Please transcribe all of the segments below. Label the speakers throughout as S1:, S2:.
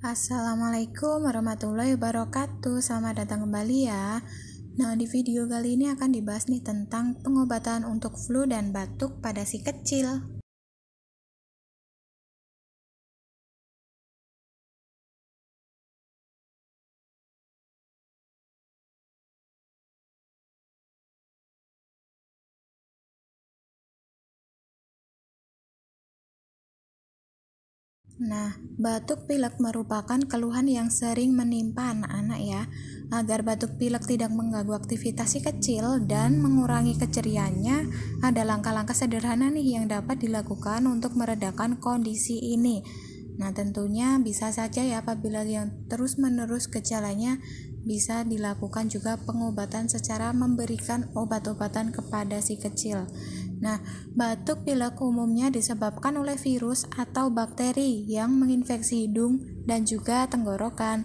S1: Assalamualaikum warahmatullahi wabarakatuh. Selamat datang kembali ya. Nah di video kali ini akan dibahas nih tentang pengobatan untuk flu dan batuk pada si kecil Nah, batuk pilek merupakan keluhan yang sering menimpa anak-anak ya. Agar batuk pilek tidak mengganggu aktivitas si kecil dan mengurangi keceriaannya, ada langkah-langkah sederhana nih yang dapat dilakukan untuk meredakan kondisi ini. Nah, tentunya bisa saja ya apabila yang terus-menerus gejalanya bisa dilakukan juga pengobatan secara memberikan obat-obatan kepada si kecil. Nah, batuk pilek umumnya disebabkan oleh virus atau bakteri yang menginfeksi hidung dan juga tenggorokan.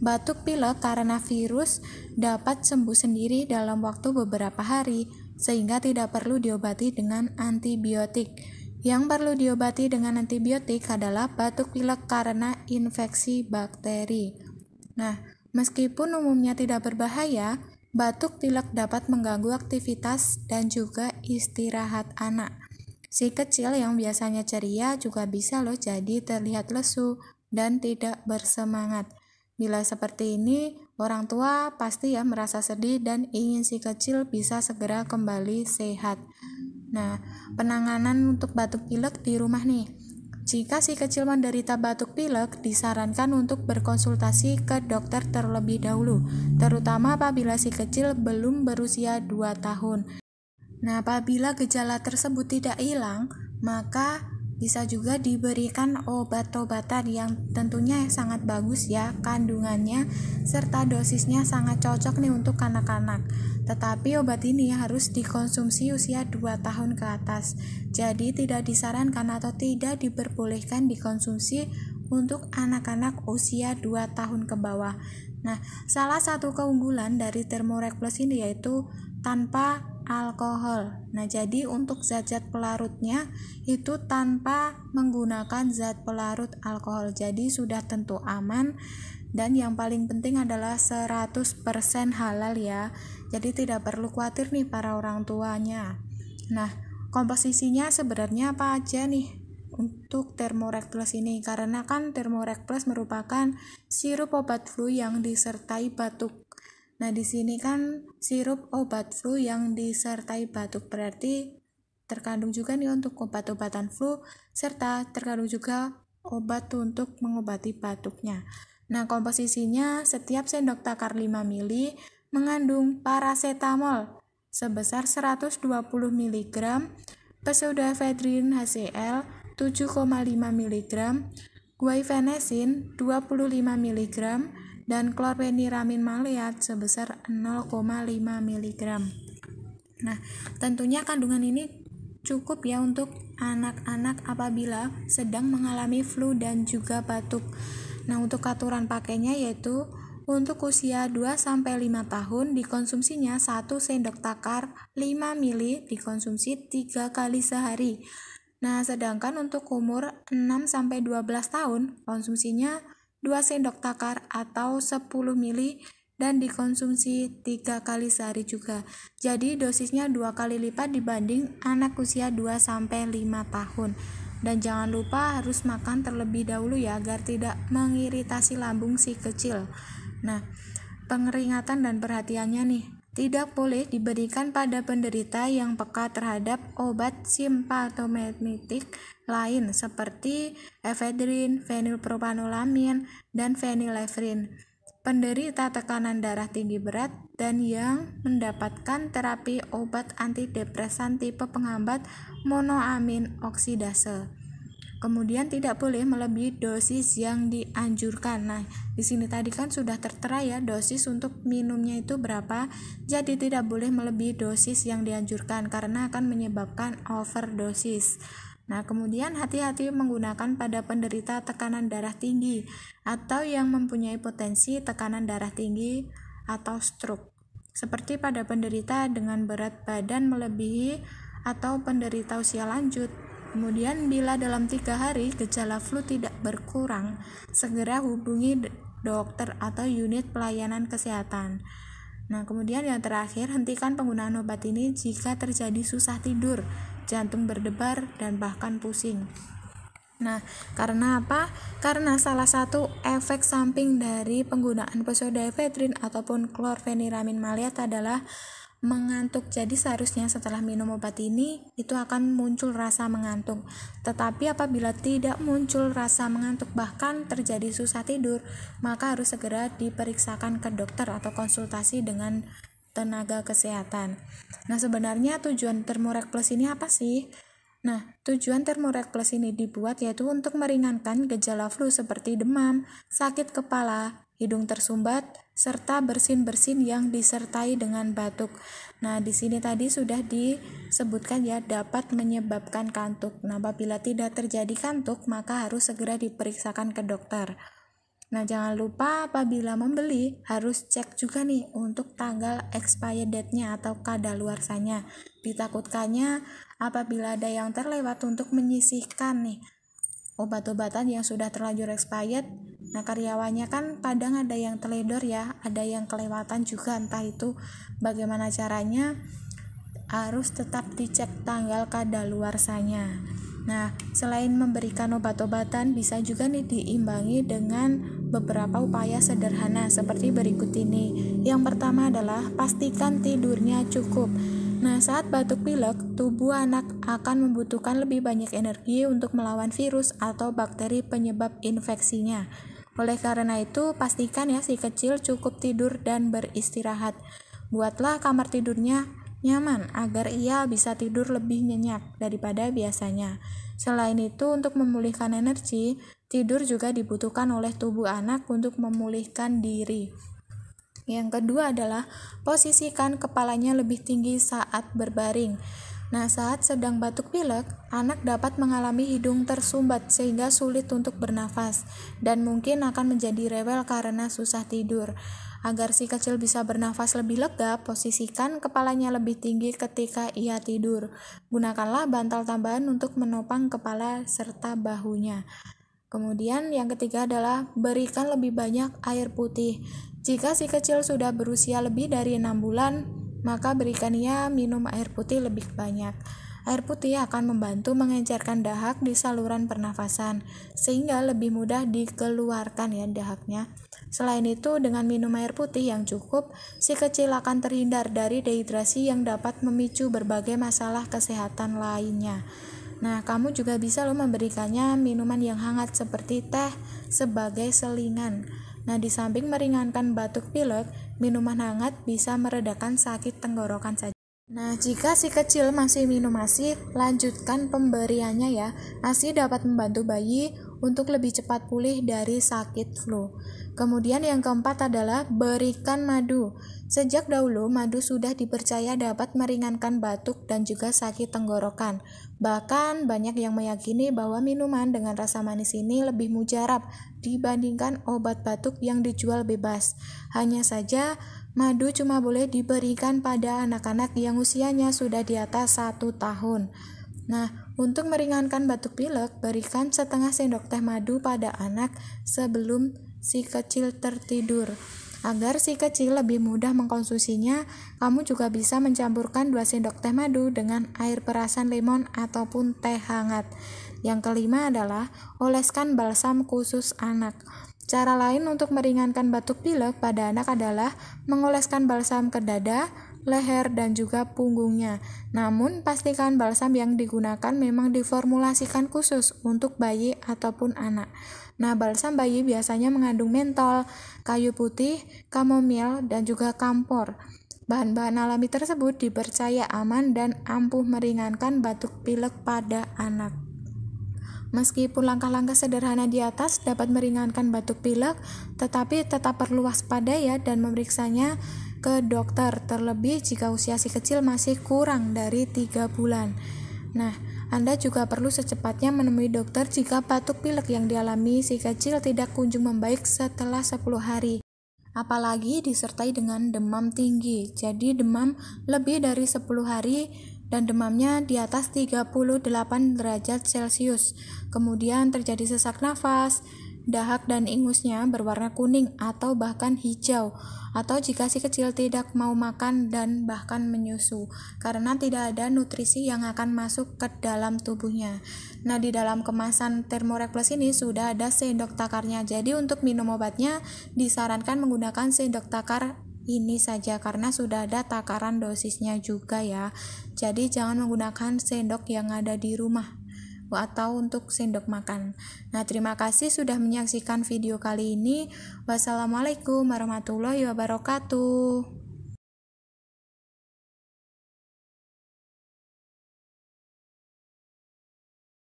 S1: Batuk pilek karena virus dapat sembuh sendiri dalam waktu beberapa hari, sehingga tidak perlu diobati dengan antibiotik. Yang perlu diobati dengan antibiotik adalah batuk pilek karena infeksi bakteri. Nah, meskipun umumnya tidak berbahaya, Batuk pilek dapat mengganggu aktivitas dan juga istirahat anak. Si kecil yang biasanya ceria juga bisa loh jadi terlihat lesu dan tidak bersemangat. Bila seperti ini, orang tua pasti ya merasa sedih dan ingin si kecil bisa segera kembali sehat. Nah, penanganan untuk batuk pilek di rumah nih. Jika si kecil menderita batuk pilek, disarankan untuk berkonsultasi ke dokter terlebih dahulu, terutama apabila si kecil belum berusia 2 tahun. Nah, apabila gejala tersebut tidak hilang, maka bisa juga diberikan obat-obatan yang tentunya sangat bagus ya kandungannya serta dosisnya sangat cocok nih untuk anak-anak. Tetapi obat ini harus dikonsumsi usia 2 tahun ke atas. Jadi tidak disarankan atau tidak diperbolehkan dikonsumsi untuk anak-anak usia 2 tahun ke bawah. Nah, salah satu keunggulan dari Thermorec Plus ini yaitu tanpa alkohol. Nah, jadi untuk zat-zat pelarutnya itu tanpa menggunakan zat pelarut alkohol. Jadi sudah tentu aman dan yang paling penting adalah 100% halal ya. Jadi tidak perlu khawatir nih para orang tuanya. Nah, komposisinya sebenarnya apa aja nih untuk Thermorec Plus ini karena kan Thermorec Plus merupakan sirup obat flu yang disertai batuk Nah, di sini kan sirup obat flu yang disertai batuk berarti terkandung juga nih untuk obat-obatan flu serta terkandung juga obat untuk mengobati batuknya. Nah, komposisinya setiap sendok takar 5 ml mengandung paracetamol sebesar 120 mg, pseudoephedrine HCl 7,5 mg, guaifenesin 25 mg, dan klorpeniramin maleat sebesar 0,5 mg. Nah, tentunya kandungan ini cukup ya untuk anak-anak apabila sedang mengalami flu dan juga batuk. Nah, untuk aturan pakainya yaitu untuk usia 2 sampai 5 tahun dikonsumsinya 1 sendok takar 5 ml dikonsumsi 3 kali sehari. Nah, sedangkan untuk umur 6 sampai 12 tahun konsumsinya 2 sendok takar atau 10 ml dan dikonsumsi 3 kali sehari juga. Jadi dosisnya dua kali lipat dibanding anak usia 2 sampai 5 tahun. Dan jangan lupa harus makan terlebih dahulu ya agar tidak mengiritasi lambung si kecil. Nah, pengeringatan dan perhatiannya nih tidak boleh diberikan pada penderita yang peka terhadap obat simpatometik lain seperti efedrin, fenilpropanolamin, dan fenilefrin. Penderita tekanan darah tinggi berat dan yang mendapatkan terapi obat antidepresan tipe penghambat monoamin oksidase. Kemudian tidak boleh melebihi dosis yang dianjurkan. Nah, di sini tadi kan sudah tertera ya dosis untuk minumnya itu berapa. Jadi tidak boleh melebihi dosis yang dianjurkan karena akan menyebabkan overdosis. Nah, kemudian hati-hati menggunakan pada penderita tekanan darah tinggi atau yang mempunyai potensi tekanan darah tinggi atau stroke. Seperti pada penderita dengan berat badan melebihi atau penderita usia lanjut. Kemudian bila dalam tiga hari gejala flu tidak berkurang, segera hubungi dokter atau unit pelayanan kesehatan. Nah, kemudian yang terakhir, hentikan penggunaan obat ini jika terjadi susah tidur, jantung berdebar, dan bahkan pusing. Nah, karena apa? Karena salah satu efek samping dari penggunaan pseudoephedrine ataupun chlorpheniramine maleat adalah mengantuk. Jadi seharusnya setelah minum obat ini itu akan muncul rasa mengantuk. Tetapi apabila tidak muncul rasa mengantuk bahkan terjadi susah tidur, maka harus segera diperiksakan ke dokter atau konsultasi dengan tenaga kesehatan. Nah, sebenarnya tujuan Thermorec Plus ini apa sih? Nah, tujuan Thermorec Plus ini dibuat yaitu untuk meringankan gejala flu seperti demam, sakit kepala, hidung tersumbat, serta bersin-bersin yang disertai dengan batuk. Nah, di sini tadi sudah disebutkan ya dapat menyebabkan kantuk. Nah, apabila tidak terjadi kantuk, maka harus segera diperiksakan ke dokter. Nah, jangan lupa apabila membeli harus cek juga nih untuk tanggal expired date-nya atau kadaluarsanya. Ditakutkannya apabila ada yang terlewat untuk menyisihkan nih obat-obatan yang sudah terlanjur expired nah karyawannya kan kadang ada yang teledor ya ada yang kelewatan juga entah itu bagaimana caranya harus tetap dicek tanggal kadaluarsanya nah selain memberikan obat-obatan bisa juga nih diimbangi dengan beberapa upaya sederhana seperti berikut ini. Yang pertama adalah pastikan tidurnya cukup Nah, saat batuk pilek, tubuh anak akan membutuhkan lebih banyak energi untuk melawan virus atau bakteri penyebab infeksinya. Oleh karena itu, pastikan ya si kecil cukup tidur dan beristirahat. Buatlah kamar tidurnya nyaman agar ia bisa tidur lebih nyenyak daripada biasanya. Selain itu, untuk memulihkan energi, tidur juga dibutuhkan oleh tubuh anak untuk memulihkan diri. Yang kedua adalah posisikan kepalanya lebih tinggi saat berbaring. Nah, saat sedang batuk pilek, anak dapat mengalami hidung tersumbat sehingga sulit untuk bernafas dan mungkin akan menjadi rewel karena susah tidur. Agar si kecil bisa bernafas lebih lega, posisikan kepalanya lebih tinggi ketika ia tidur. Gunakanlah bantal tambahan untuk menopang kepala serta bahunya. Kemudian yang ketiga adalah berikan lebih banyak air putih. Jika si kecil sudah berusia lebih dari enam bulan, maka berikan ia minum air putih lebih banyak. Air putih akan membantu mengencerkan dahak di saluran pernafasan, sehingga lebih mudah dikeluarkan ya dahaknya. Selain itu, dengan minum air putih yang cukup, si kecil akan terhindar dari dehidrasi yang dapat memicu berbagai masalah kesehatan lainnya. Nah, kamu juga bisa loh memberikannya minuman yang hangat seperti teh sebagai selingan. Nah, di samping meringankan batuk pilek, minuman hangat bisa meredakan sakit tenggorokan saja. Nah, jika si kecil masih minum ASI, lanjutkan pemberiannya ya. ASI dapat membantu bayi untuk lebih cepat pulih dari sakit flu. Kemudian yang keempat adalah berikan madu. Sejak dahulu, madu sudah dipercaya dapat meringankan batuk dan juga sakit tenggorokan. Bahkan banyak yang meyakini bahwa minuman dengan rasa manis ini lebih mujarab dibandingkan obat batuk yang dijual bebas. Hanya saja, madu cuma boleh diberikan pada anak-anak yang usianya sudah di atas satu tahun. Nah, untuk meringankan batuk pilek, berikan setengah sendok teh madu pada anak sebelum si kecil tertidur. Agar si kecil lebih mudah mengkonsumsinya, kamu juga bisa mencampurkan 2 sendok teh madu dengan air perasan lemon ataupun teh hangat. Yang kelima adalah oleskan balsam khusus anak. Cara lain untuk meringankan batuk pilek pada anak adalah mengoleskan balsam ke dada, leher, dan juga punggungnya. Namun, pastikan balsam yang digunakan memang diformulasikan khusus untuk bayi ataupun anak. Nah, balsam bayi biasanya mengandung mentol, kayu putih, kamomil, dan juga kampor. Bahan-bahan alami tersebut dipercaya aman dan ampuh meringankan batuk pilek pada anak. Meskipun langkah-langkah sederhana di atas dapat meringankan batuk pilek, tetapi tetap perlu waspada ya dan memeriksanya ke dokter terlebih jika usia si kecil masih kurang dari 3 bulan. Nah, anda juga perlu secepatnya menemui dokter jika batuk pilek yang dialami si kecil tidak kunjung membaik setelah 10 hari. Apalagi disertai dengan demam tinggi. Jadi demam lebih dari 10 hari dan demamnya di atas 38 derajat Celcius. Kemudian terjadi sesak nafas, dahak dan ingusnya berwarna kuning atau bahkan hijau atau jika si kecil tidak mau makan dan bahkan menyusu karena tidak ada nutrisi yang akan masuk ke dalam tubuhnya. Nah, di dalam kemasan Thermorec Plus ini sudah ada sendok takarnya. Jadi untuk minum obatnya disarankan menggunakan sendok takar ini saja karena sudah ada takaran dosisnya juga ya. Jadi jangan menggunakan sendok yang ada di rumah atau untuk sendok makan. Nah, terima kasih sudah menyaksikan video kali ini. Wassalamualaikum warahmatullahi wabarakatuh.